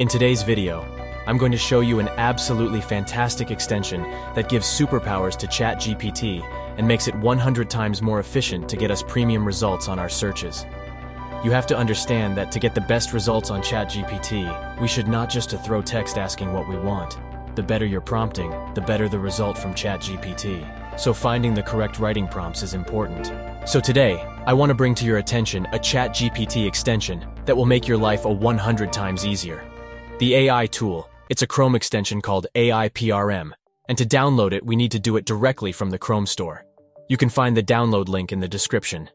In today's video, I'm going to show you an absolutely fantastic extension that gives superpowers to ChatGPT and makes it 100 times more efficient to get us premium results on our searches. You have to understand that to get the best results on ChatGPT, we should not just to throw text asking what we want. The better your prompting, the better the result from ChatGPT. So finding the correct writing prompts is important. So today, I want to bring to your attention a ChatGPT extension that will make your life a 100 times easier. The AI tool, it's a Chrome extension called AIPRM, and to download it, we need to do it directly from the Chrome store. You can find the download link in the description.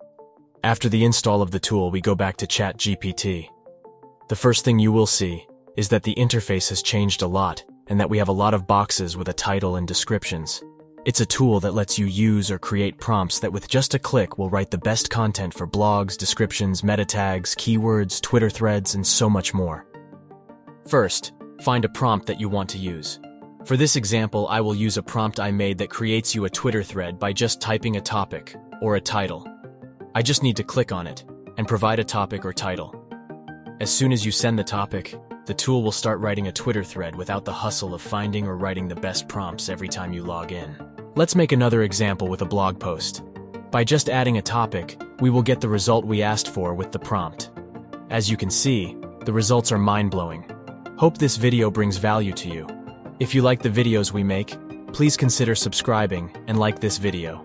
After the install of the tool, we go back to ChatGPT. The first thing you will see is that the interface has changed a lot and that we have a lot of boxes with a title and descriptions. It's a tool that lets you use or create prompts that with just a click will write the best content for blogs, descriptions, meta tags, keywords, Twitter threads, and so much more. First, find a prompt that you want to use. For this example, I will use a prompt I made that creates you a Twitter thread by just typing a topic or a title. I just need to click on it and provide a topic or title. As soon as you send the topic, the tool will start writing a Twitter thread without the hustle of finding or writing the best prompts every time you log in. Let's make another example with a blog post. By just adding a topic, we will get the result we asked for with the prompt. As you can see, the results are mind-blowing. Hope this video brings value to you. If you like the videos we make, please consider subscribing and like this video.